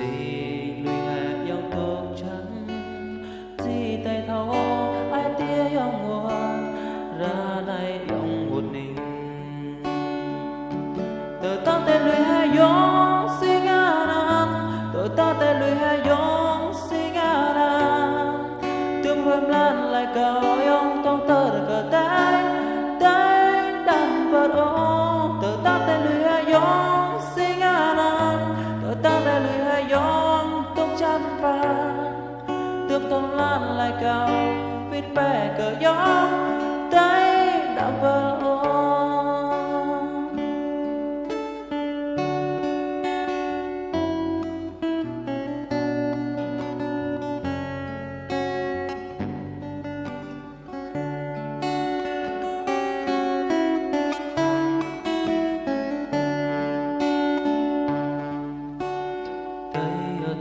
see. thân lại cao viết về cờ gió tay đã vỡ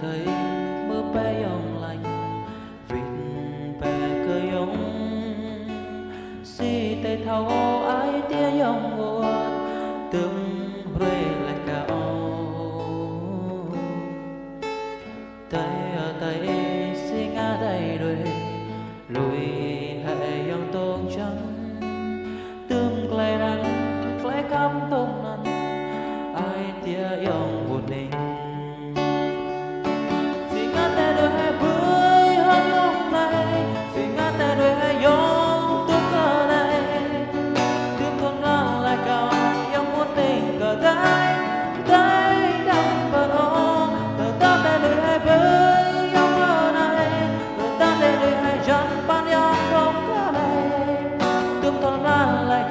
thấy mưa bay Tệ thọc ai.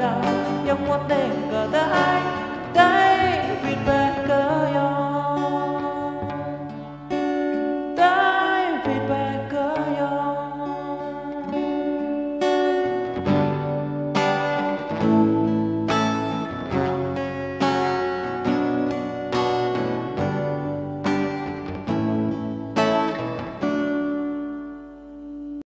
nhau yang penting kedai dai vin ben kayo dai vin ben kayo thank you